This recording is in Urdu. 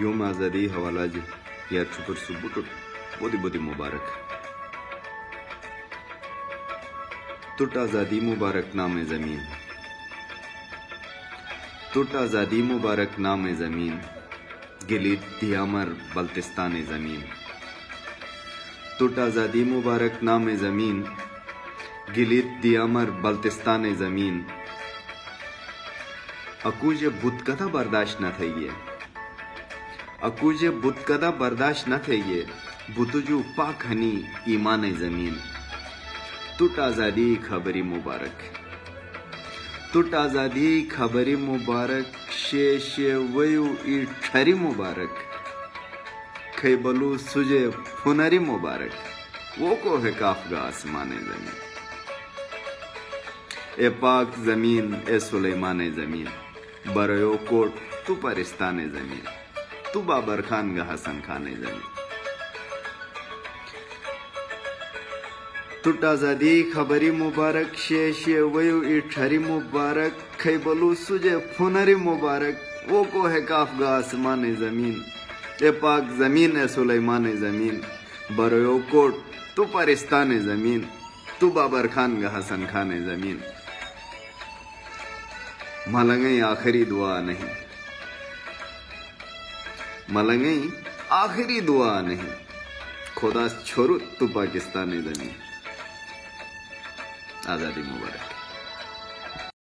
یوم آزادی حوالہ جی یا چپر سبوٹو بودی بودی مبارک۔ تٹ آزادی مبارک نام زمین۔ تٹ آزادی مبارک نام زمین۔ گلید دیامر بلتستان زمین۔ تٹ آزادی مبارک نام زمین۔ گلید دیامر بلتستان زمین۔ اکوج بت کدا برداشت نہ تھئیے اکوج بت کدا برداشت نہ تھے تھئیے بتجو پاک ہنی ایمان زمین۔ تٹ آزادی خبری مبارک۔ تٹ آزادی خبری مبارک شے شے ویو ای ٹھری مبارک۔ کھئی بلو سجے فنری مبارک۔ وہ کو ہے کافگا آسمان زمین۔ اے پاک زمین، اے سلیمان زمین۔ بریو کوٹ تو پرستان زمین۔ تو بابر خان گا حسن خان زمین تٹ آزادی خبری مبارک شے شے ویو ای مبارک کھئی بلو سجے فنری مبارک۔ وہ کو ہے کاف گا آسمان زمین۔ اے پاک زمین اے سلیمان زمین۔ بریو کوٹ، تو پرستان زمین۔ تو بابر خان گا حسن خان زمین۔ ملنگئی آخری دعا نہیں۔ ملنگئی آخری دعا نہیں۔ خدا چھوڑو تو پاکستانی زمین آزادی مبارک۔